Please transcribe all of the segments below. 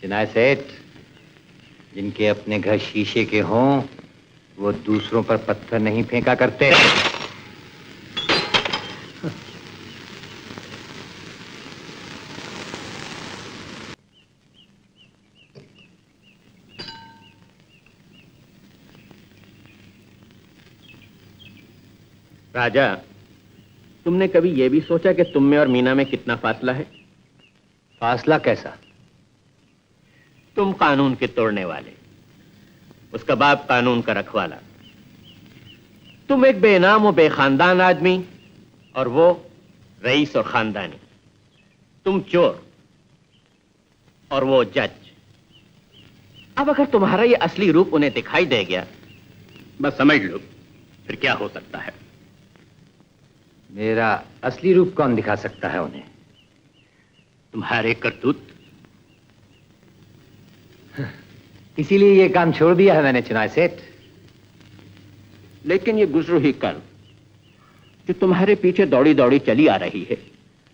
चिनाय सेठ जिनके अपने घर शीशे के हों, वो दूसरों पर पत्थर नहीं फेंका करते। राजा, तुमने कभी यह भी सोचा कि तुम में और मीना में कितना फासला है? फासला कैसा? तुम कानून के तोड़ने वाले। उसका बाप कानून का रखवाला। तुम एक बेनाम और बेखानदान आदमी और वो रईस और खानदानी। तुम चोर और वो जज। अब अगर तुम्हारा ये असली रूप उन्हें दिखाई दे गया बस समझ लो फिर क्या हो सकता है? मेरा असली रूप कौन दिखा सकता है उन्हें? तुम्हारे करतूत इसीलिए ये काम छोड़ दिया है मैंने चुनाव सेठ। लेकिन ये गुजरो ही कल जो तुम्हारे पीछे दौड़ी दौड़ी चली आ रही है।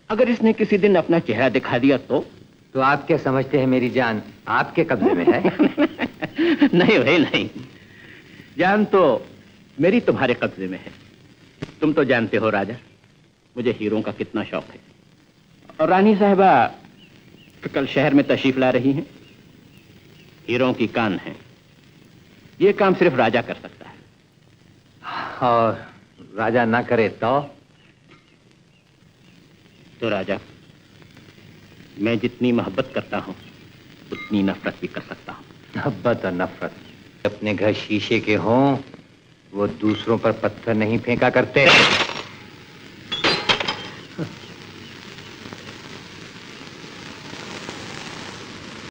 अगर इसने किसी दिन अपना चेहरा दिखा दिया तो? तो आप क्या समझते हैं मेरी जान? आपके कब्जे में है? नहीं भाई नहीं। जान तो मेरी तुम्हारे कब्जे में है। तुम तो जानते हो राजा मुझे हीरों का कितना शौक है। और रानी साहबा कल शहर में तशरीफ़ ला रही हैं। हीरों की कान है। ये काम सिर्फ़ राजा कर सकता है। और राजा ना करे तो? तो राजा मैं जितनी मोहब्बत करता हूँ उतनी नफरत भी कर सकता हूँ। मोहब्बत और नफरत। अपने घर शीशे के हों वो दूसरों पर पत्थर नहीं फेंका करते।